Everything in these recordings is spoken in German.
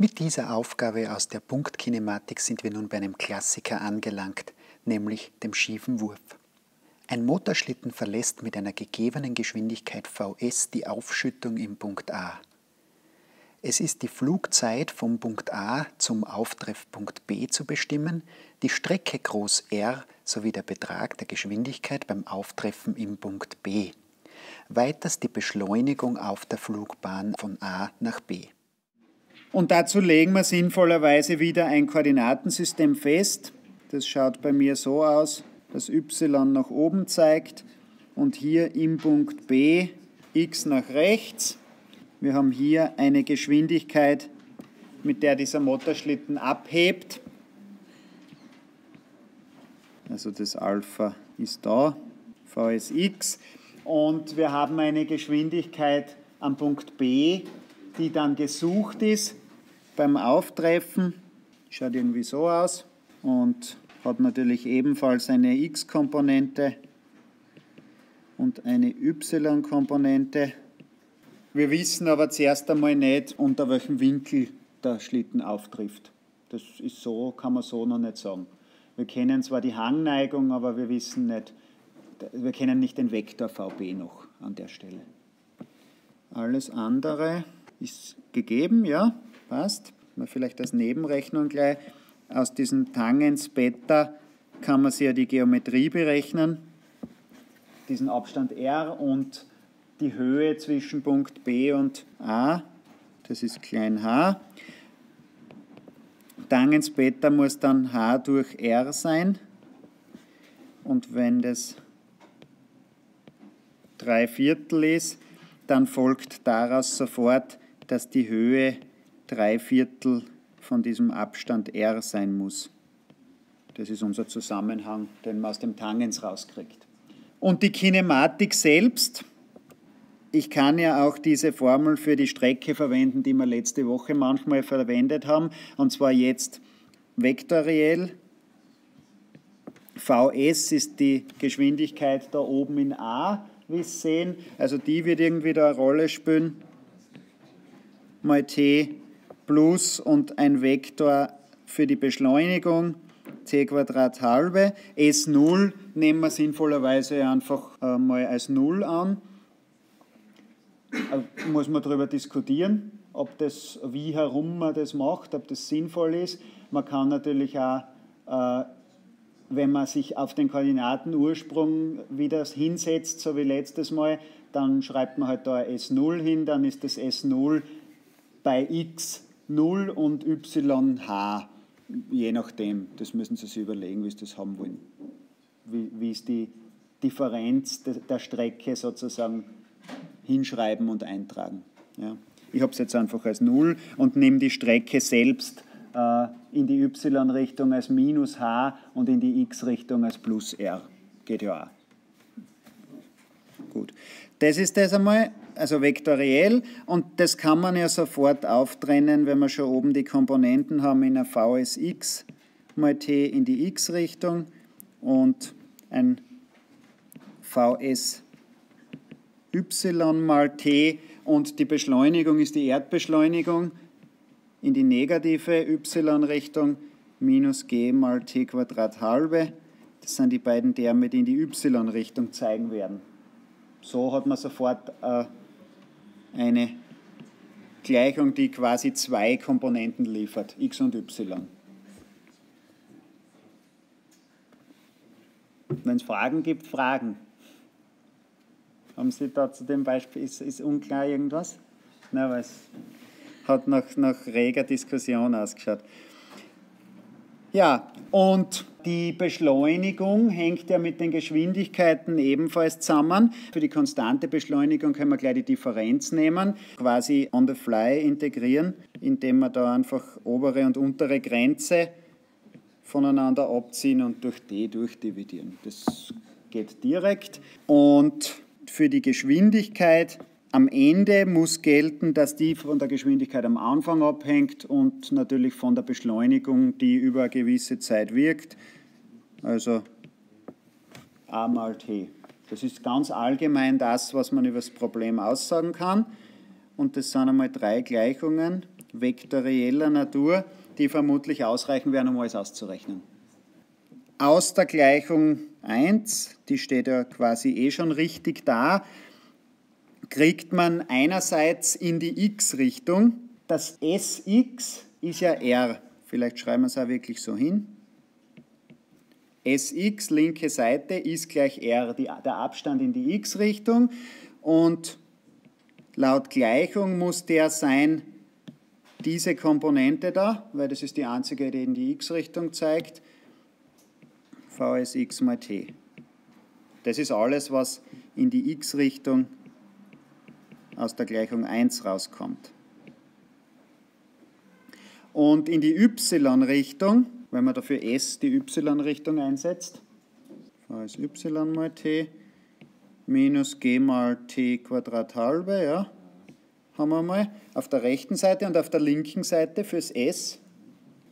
Mit dieser Aufgabe aus der Punktkinematik sind wir nun bei einem Klassiker angelangt, nämlich dem schiefen Wurf. Ein Motorschlitten verlässt mit einer gegebenen Geschwindigkeit vs die Aufschüttung im Punkt A. Es ist die Flugzeit vom Punkt A zum Auftreffpunkt B zu bestimmen, die Strecke groß R sowie der Betrag der Geschwindigkeit beim Auftreffen im Punkt B. Weiters die Beschleunigung auf der Flugbahn von A nach B. Und dazu legen wir sinnvollerweise wieder ein Koordinatensystem fest. Das schaut bei mir so aus, dass y nach oben zeigt und hier im Punkt B x nach rechts wir haben hier eine Geschwindigkeit, mit der dieser Motorschlitten abhebt. Also das Alpha ist da, Vsx. Und wir haben eine Geschwindigkeit am Punkt B, die dann gesucht ist beim Auftreffen. Schaut irgendwie so aus und hat natürlich ebenfalls eine x-Komponente und eine y-Komponente. Wir wissen aber zuerst einmal nicht, unter welchem Winkel der Schlitten auftrifft. Das ist so, kann man so noch nicht sagen. Wir kennen zwar die Hangneigung, aber wir wissen nicht, wir kennen nicht den Vektor VB noch an der Stelle. Alles andere ist gegeben, ja, passt. Mal vielleicht als Nebenrechnung gleich. Aus diesem Tangens Beta kann man sich ja die Geometrie berechnen, diesen Abstand R und die Höhe zwischen Punkt B und A, das ist klein h. Tangens Beta muss dann h durch r sein. Und wenn das drei Viertel ist, dann folgt daraus sofort, dass die Höhe drei Viertel von diesem Abstand r sein muss. Das ist unser Zusammenhang, den man aus dem Tangens rauskriegt. Und die Kinematik selbst, ich kann ja auch diese Formel für die Strecke verwenden, die wir letzte Woche manchmal verwendet haben, und zwar jetzt vektoriell. Vs ist die Geschwindigkeit da oben in a, wie Sie sehen. Also die wird irgendwie da eine Rolle spielen. Mal t plus und ein Vektor für die Beschleunigung c Quadrat halbe. S0 nehmen wir sinnvollerweise einfach äh, mal als 0 an äh, muss man darüber diskutieren, ob das, wie herum man das macht, ob das sinnvoll ist. Man kann natürlich auch, äh, wenn man sich auf den Koordinatenursprung wieder hinsetzt, so wie letztes Mal, dann schreibt man halt da S0 hin, dann ist das S0 bei x 0 und y h, je nachdem. Das müssen Sie sich überlegen, wie Sie das haben wollen. Wie, wie ist die Differenz der Strecke sozusagen hinschreiben und eintragen. Ja. Ich habe es jetzt einfach als 0 und nehme die Strecke selbst äh, in die y-Richtung als minus h und in die x-Richtung als plus r. Geht ja auch. Gut. Das ist das einmal, also vektoriell, und das kann man ja sofort auftrennen, wenn wir schon oben die Komponenten haben in einer Vsx mal t in die x-Richtung und ein Vs y mal t und die Beschleunigung ist die Erdbeschleunigung in die negative y-Richtung minus g mal t Quadrat halbe. Das sind die beiden Terme, die in die y-Richtung zeigen werden. So hat man sofort äh, eine Gleichung, die quasi zwei Komponenten liefert, x und y. Wenn es Fragen gibt, Fragen. Haben Sie da zu dem Beispiel, ist, ist unklar irgendwas? Na, weil es hat nach, nach reger Diskussion ausgeschaut. Ja, und die Beschleunigung hängt ja mit den Geschwindigkeiten ebenfalls zusammen. Für die konstante Beschleunigung können wir gleich die Differenz nehmen, quasi on the fly integrieren, indem wir da einfach obere und untere Grenze voneinander abziehen und durch d durchdividieren. Das geht direkt. Und für die Geschwindigkeit am Ende muss gelten, dass die von der Geschwindigkeit am Anfang abhängt und natürlich von der Beschleunigung, die über eine gewisse Zeit wirkt. Also a mal t. Das ist ganz allgemein das, was man über das Problem aussagen kann. Und das sind einmal drei Gleichungen. vektorieller Natur, die vermutlich ausreichen werden, um alles auszurechnen. Aus der Gleichung 1, die steht ja quasi eh schon richtig da, kriegt man einerseits in die x-Richtung, das Sx ist ja r, vielleicht schreiben wir es auch wirklich so hin, Sx, linke Seite, ist gleich r, die, der Abstand in die x-Richtung. Und laut Gleichung muss der sein, diese Komponente da, weil das ist die einzige, die in die x-Richtung zeigt, Vsx mal t. Das ist alles, was in die x-Richtung aus der Gleichung 1 rauskommt. Und in die y-Richtung, wenn man dafür s die y-Richtung einsetzt, v ist y mal t, minus g mal t Quadrat halbe, ja, haben wir mal auf der rechten Seite und auf der linken Seite fürs s.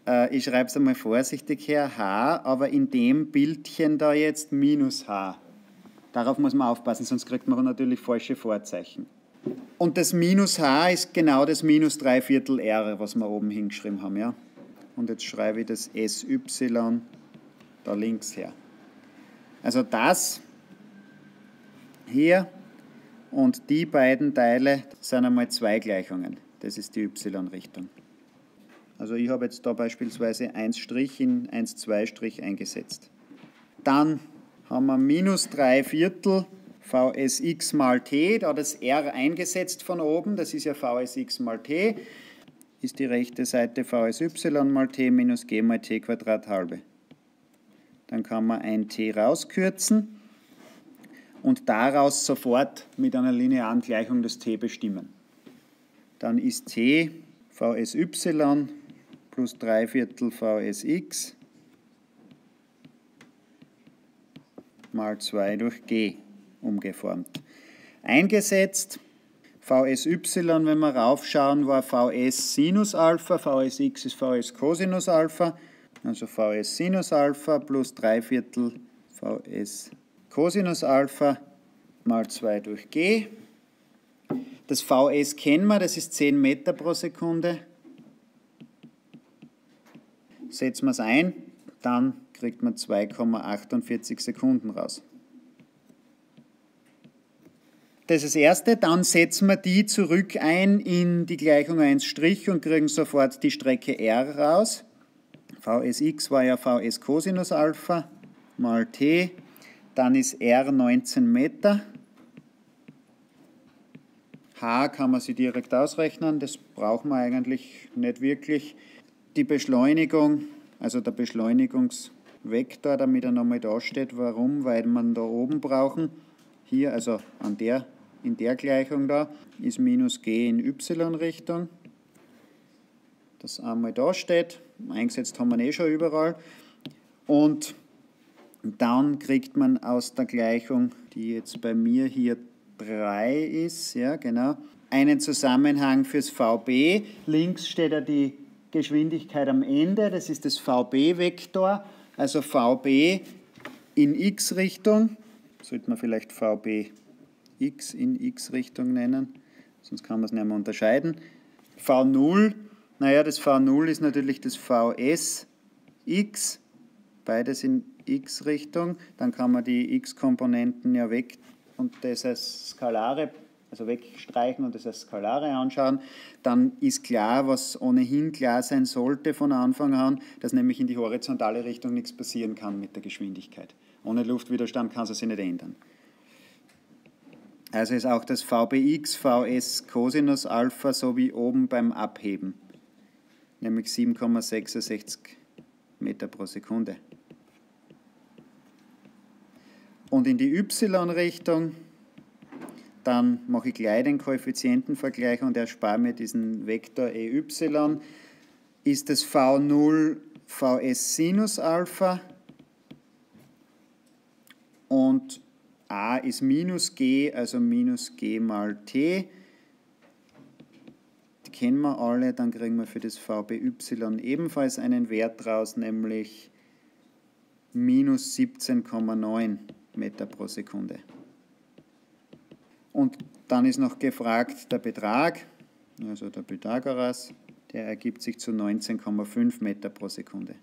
Äh, ich schreibe es einmal vorsichtig her, h, aber in dem Bildchen da jetzt minus h. Darauf muss man aufpassen, sonst kriegt man natürlich falsche Vorzeichen. Und das Minus h ist genau das Minus 3 Viertel r, was wir oben hingeschrieben haben. Ja? Und jetzt schreibe ich das sy da links her. Also das hier und die beiden Teile sind einmal zwei Gleichungen. Das ist die y-Richtung. Also ich habe jetzt da beispielsweise 1' in 1,2' eingesetzt. Dann haben wir minus 3 Viertel Vsx mal t, da das r eingesetzt von oben, das ist ja Vsx mal t, ist die rechte Seite Vsy mal t minus g mal t Quadrat halbe. Dann kann man ein t rauskürzen und daraus sofort mit einer linearen Gleichung das t bestimmen. Dann ist t Vsy plus 3 Viertel Vsx mal 2 durch g umgeformt. Eingesetzt, Vsy, wenn wir raufschauen, war Vs Sinus Alpha, Vsx ist Vs Cosinus Alpha, also Vs Sinus Alpha plus 3 Viertel Vs Cosinus Alpha mal 2 durch g. Das Vs kennen wir, das ist 10 Meter pro Sekunde. Setzen wir es ein, dann kriegt man 2,48 Sekunden raus. Das ist das Erste. Dann setzen wir die zurück ein in die Gleichung 1' und kriegen sofort die Strecke r raus. Vsx war ja Vs Cosinus Alpha mal t. Dann ist r 19 Meter. h kann man sich direkt ausrechnen, das brauchen wir eigentlich nicht wirklich. Die Beschleunigung, also der Beschleunigungsvektor, damit er nochmal da steht. Warum? Weil man da oben brauchen. Hier, also an der in der Gleichung da ist minus g in y-Richtung. Das einmal da steht, eingesetzt haben wir eh schon überall. Und dann kriegt man aus der Gleichung, die jetzt bei mir hier 3 ist, ja genau, einen Zusammenhang fürs VB. Links steht ja die Geschwindigkeit am Ende, das ist das VB-Vektor, also VB in x-Richtung, sollte man vielleicht VB x in x-Richtung nennen, sonst kann man es nicht mehr unterscheiden. V0, naja, das V0 ist natürlich das Vs x, beides in x-Richtung. Dann kann man die x-Komponenten ja weg und das als Skalare, also wegstreichen und das als Skalare anschauen. Dann ist klar, was ohnehin klar sein sollte von Anfang an, dass nämlich in die horizontale Richtung nichts passieren kann mit der Geschwindigkeit. Ohne Luftwiderstand kann es sich nicht ändern. Also ist auch das Vbx, Vs Cosinus Alpha so wie oben beim Abheben, nämlich 7,66 Meter pro Sekunde. Und in die y-Richtung, dann mache ich gleich den Koeffizientenvergleich und erspare mir diesen Vektor ey, ist das V0 Vs Sinus Alpha und a ist minus g, also minus g mal t. Die kennen wir alle, dann kriegen wir für das vby ebenfalls einen Wert raus, nämlich minus 17,9 Meter pro Sekunde. Und dann ist noch gefragt der Betrag, also der Pythagoras, Der ergibt sich zu 19,5 Meter pro Sekunde.